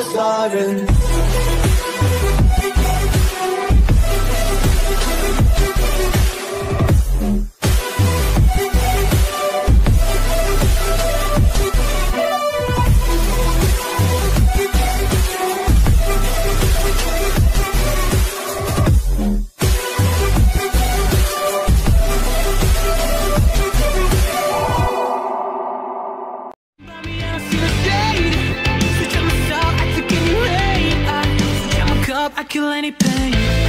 the siren. up I kill any pain.